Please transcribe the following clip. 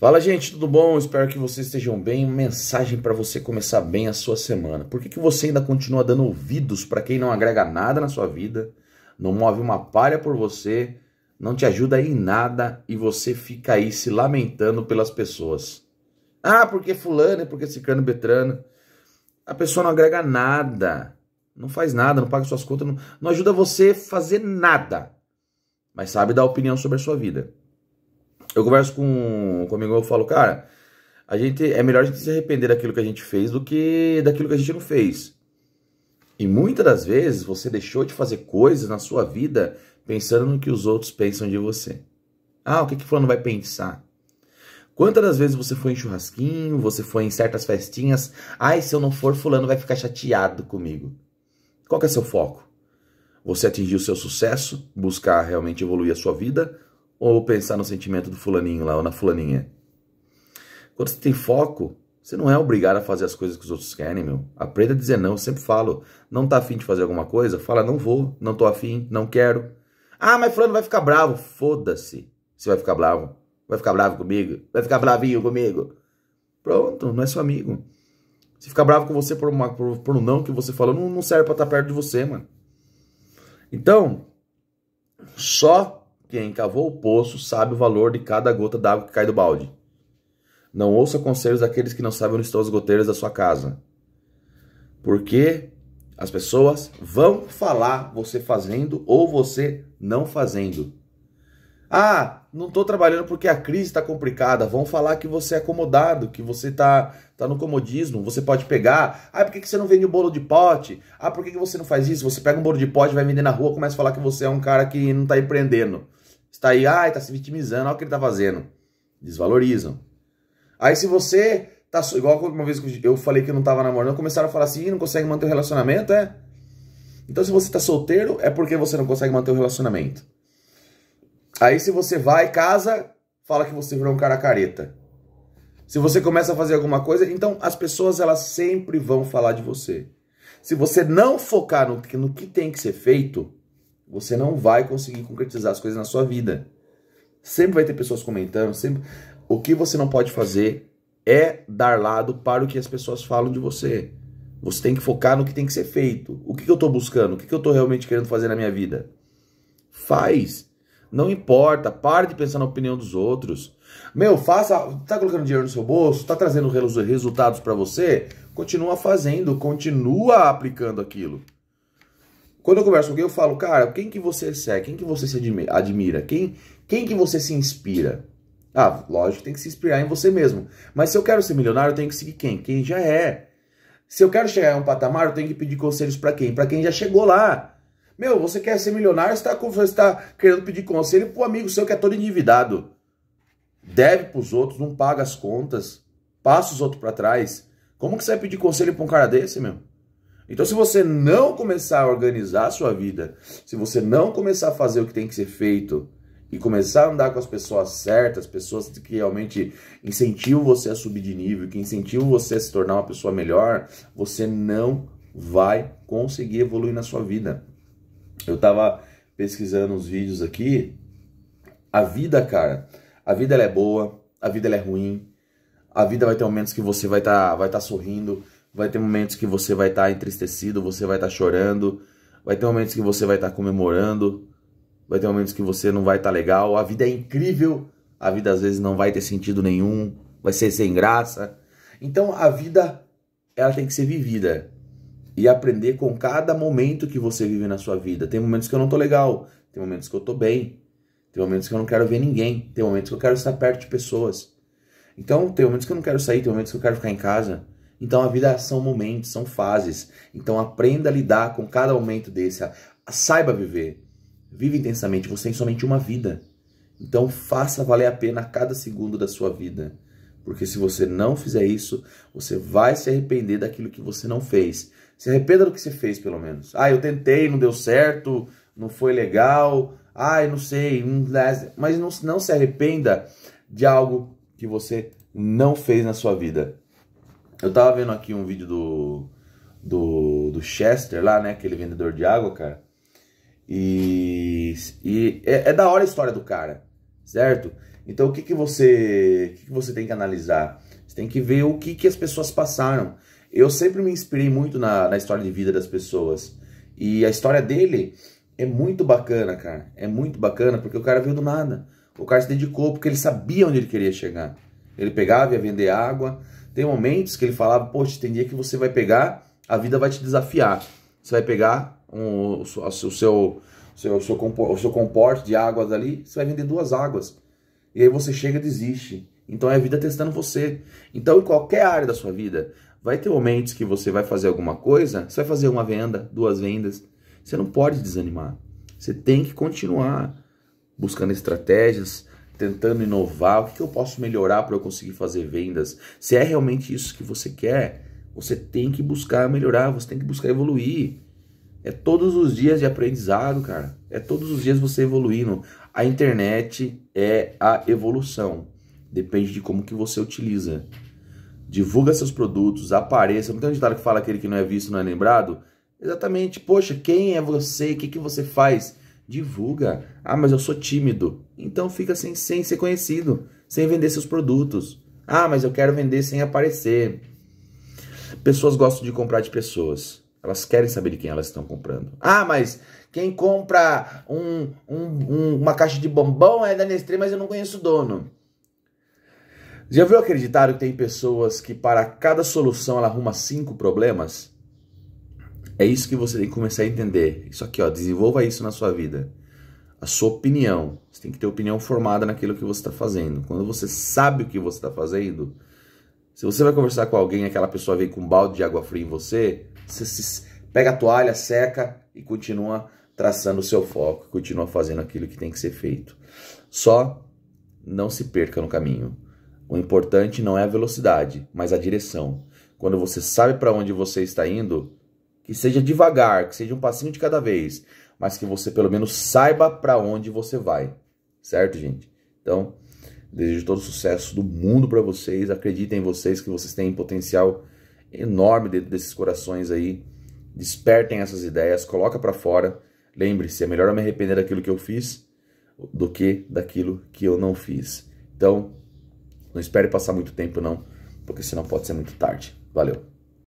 Fala, gente, tudo bom? Espero que vocês estejam bem. Mensagem para você começar bem a sua semana. Por que, que você ainda continua dando ouvidos para quem não agrega nada na sua vida, não move uma palha por você, não te ajuda em nada e você fica aí se lamentando pelas pessoas? Ah, porque fulano, porque ciclano, betrano. A pessoa não agrega nada, não faz nada, não paga suas contas, não, não ajuda você a fazer nada, mas sabe dar opinião sobre a sua vida eu converso com, comigo eu falo, cara, a gente é melhor a gente se arrepender daquilo que a gente fez do que daquilo que a gente não fez. E muitas das vezes você deixou de fazer coisas na sua vida pensando no que os outros pensam de você. Ah, o que que fulano vai pensar? Quantas das vezes você foi em churrasquinho, você foi em certas festinhas, ai, se eu não for, fulano vai ficar chateado comigo. Qual que é seu foco? Você atingir o seu sucesso, buscar realmente evoluir a sua vida, ou pensar no sentimento do fulaninho lá ou na fulaninha. Quando você tem foco, você não é obrigado a fazer as coisas que os outros querem, meu. Aprenda a dizer não. Eu sempre falo, não tá afim de fazer alguma coisa? Fala, não vou, não tô afim, não quero. Ah, mas fulano vai ficar bravo. Foda-se. Você vai ficar bravo. Vai ficar bravo comigo? Vai ficar bravinho comigo? Pronto, não é seu amigo. Se ficar bravo com você por, uma, por, por um não que você falou, não, não serve pra estar perto de você, mano. Então, só quem cavou o poço sabe o valor de cada gota d'água que cai do balde. Não ouça conselhos daqueles que não sabem onde estão as goteiras da sua casa. Porque as pessoas vão falar você fazendo ou você não fazendo. Ah, não estou trabalhando porque a crise está complicada. Vão falar que você é acomodado, que você está tá no comodismo. Você pode pegar. Ah, por que, que você não vende o bolo de pote? Ah, por que, que você não faz isso? Você pega um bolo de pote, vai vender na rua, começa a falar que você é um cara que não está empreendendo. Está aí, ai, está se vitimizando, olha o que ele está fazendo. Desvalorizam. Aí se você tá igual uma vez que eu falei que eu não estava namorando, começaram a falar assim, não consegue manter o relacionamento, é? Então se você está solteiro, é porque você não consegue manter o relacionamento. Aí se você vai, casa, fala que você virou um cara careta. Se você começa a fazer alguma coisa, então as pessoas elas sempre vão falar de você. Se você não focar no, no que tem que ser feito, você não vai conseguir concretizar as coisas na sua vida. Sempre vai ter pessoas comentando, sempre. O que você não pode fazer é dar lado para o que as pessoas falam de você. Você tem que focar no que tem que ser feito. O que, que eu estou buscando? O que, que eu estou realmente querendo fazer na minha vida? Faz. Não importa. Pare de pensar na opinião dos outros. Meu, faça. Tá colocando dinheiro no seu bolso? Tá trazendo resultados para você? Continua fazendo. Continua aplicando aquilo. Quando eu converso com alguém, eu falo, cara, quem que você segue? Quem que você se admira? Quem, quem que você se inspira? Ah, lógico, tem que se inspirar em você mesmo. Mas se eu quero ser milionário, eu tenho que seguir quem? Quem já é. Se eu quero chegar a um patamar, eu tenho que pedir conselhos para quem? Para quem já chegou lá. Meu, você quer ser milionário, você está está querendo pedir conselho pro amigo seu que é todo endividado. Deve pros outros, não paga as contas, passa os outros para trás. Como que você vai pedir conselho para um cara desse, meu? Então, se você não começar a organizar a sua vida, se você não começar a fazer o que tem que ser feito e começar a andar com as pessoas certas, pessoas que realmente incentivam você a subir de nível, que incentivam você a se tornar uma pessoa melhor, você não vai conseguir evoluir na sua vida. Eu tava pesquisando uns vídeos aqui. A vida, cara, a vida ela é boa, a vida ela é ruim. A vida vai ter momentos que você vai estar tá, vai tá sorrindo, vai ter momentos que você vai estar tá entristecido, você vai estar tá chorando, vai ter momentos que você vai estar tá comemorando, vai ter momentos que você não vai estar tá legal. A vida é incrível, a vida às vezes não vai ter sentido nenhum, vai ser sem graça. Então a vida ela tem que ser vivida e aprender com cada momento que você vive na sua vida. Tem momentos que eu não tô legal, tem momentos que eu tô bem, tem momentos que eu não quero ver ninguém, tem momentos que eu quero estar perto de pessoas. Então, tem momentos que eu não quero sair, tem momentos que eu quero ficar em casa. Então a vida são momentos, são fases. Então aprenda a lidar com cada momento desse. Saiba viver. Vive intensamente. Você tem somente uma vida. Então faça valer a pena cada segundo da sua vida. Porque se você não fizer isso, você vai se arrepender daquilo que você não fez. Se arrependa do que você fez, pelo menos. Ah, eu tentei, não deu certo, não foi legal. Ah, eu não sei. Mas não, não se arrependa de algo que você não fez na sua vida. Eu tava vendo aqui um vídeo do, do, do Chester lá, né? Aquele vendedor de água, cara. E, e é, é, da hora a história do cara, certo? Então o que, que você, o que, que você tem que analisar? Você tem que ver o que, que as pessoas passaram. Eu sempre me inspirei muito na, na história de vida das pessoas. E a história dele é muito bacana, cara. É muito bacana porque o cara veio do nada. O cara se dedicou porque ele sabia onde ele queria chegar. Ele pegava ia vender água. Tem momentos que ele falava, poxa, tem dia que você vai pegar, a vida vai te desafiar. Você vai pegar um, o, seu, o, seu, seu, seu, o seu comporte de águas ali, você vai vender duas águas. E aí você chega e desiste. Então é a vida testando você. Então, em qualquer área da sua vida, vai ter momentos que você vai fazer alguma coisa, você vai fazer uma venda, duas vendas. Você não pode desanimar. Você tem que continuar buscando estratégias, tentando inovar. O que eu posso melhorar para eu conseguir fazer vendas? Se é realmente isso que você quer, você tem que buscar melhorar, você tem que buscar evoluir. É todos os dias de aprendizado, cara. É todos os dias você evoluindo. A internet é a evolução. Depende de como que você utiliza. Divulga seus produtos, apareça. Não tem um ditado que fala aquele que não é visto não é lembrado? Exatamente. Poxa, quem é você? O que, que você faz? Divulga. Ah, mas eu sou tímido. Então fica sem, sem ser conhecido, sem vender seus produtos. Ah, mas eu quero vender sem aparecer. Pessoas gostam de comprar de pessoas. Elas querem saber de quem elas estão comprando. Ah, mas quem compra um, um, um, uma caixa de bombom é da Nestlé, mas eu não conheço o dono. Já viu acreditar que tem pessoas que para cada solução ela arruma cinco problemas? É isso que você tem que começar a entender. Isso aqui, ó, desenvolva isso na sua vida. A sua opinião. Você tem que ter opinião formada naquilo que você está fazendo. Quando você sabe o que você está fazendo, se você vai conversar com alguém aquela pessoa vem com um balde de água fria em você, você se, pega a toalha, seca e continua traçando o seu foco, continua fazendo aquilo que tem que ser feito. Só não se perca no caminho. O importante não é a velocidade, mas a direção. Quando você sabe para onde você está indo, que seja devagar, que seja um passinho de cada vez, mas que você pelo menos saiba para onde você vai. Certo, gente? Então, desejo todo o sucesso do mundo para vocês. Acreditem em vocês que vocês têm potencial enorme dentro desses corações aí. Despertem essas ideias, coloca para fora. Lembre-se, é melhor eu me arrepender daquilo que eu fiz do que daquilo que eu não fiz. Então, não espere passar muito tempo, não, porque senão pode ser muito tarde. Valeu!